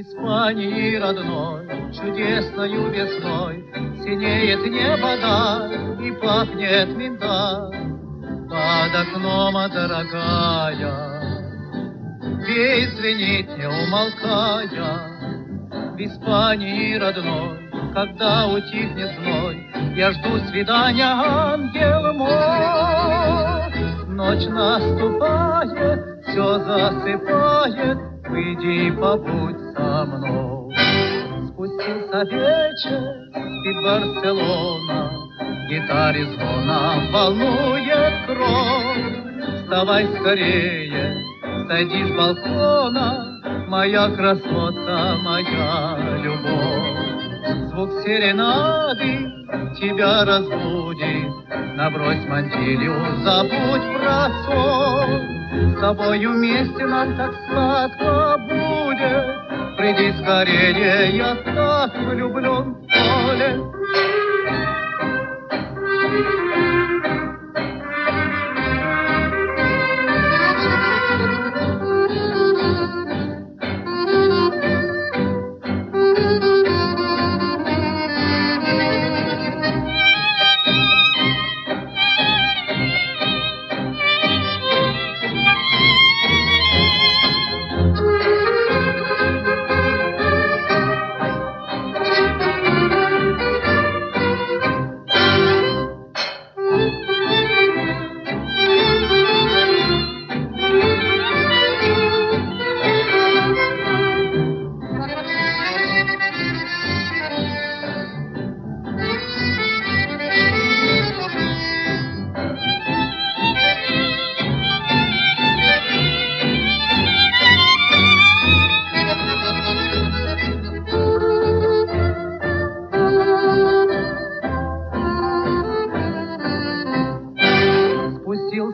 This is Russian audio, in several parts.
Испании родной, чудесною весной, Синеет небо, да, и пахнет миндаль. Под окном, дорогая, Пей, звенит, не умолкая, В Испании родной, когда утихнет зной, Я жду свидания, ангел мой. Ночь наступает, все засыпает, Выйди, побудь со мной. Спустился вечер, и Барселона, Гитаре звоном волнует кровь. Вставай скорее, сойди с балкона, Моя красотка, моя любовь. Звук серенады тебя разбудит, Набрось мантилью, забудь про сон. С тобою вместе нам так сладко будет. Приди скорее, я так влюблен в поле.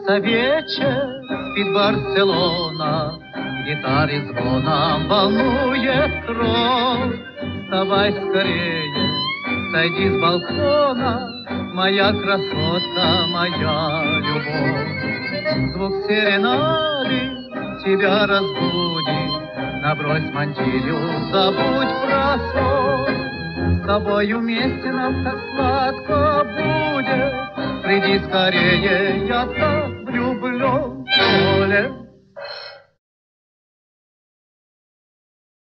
Спустился вечер, спит Барселона, Гитаре звоном волнует кровь. Вставай скорее, сойди с балкона, Моя красотка, моя любовь. Звук серенады тебя разбудит, Набрось мантилью, забудь про сон. С тобою вместе нам так сладко будет, Приди скорее, я так влюблен в поле.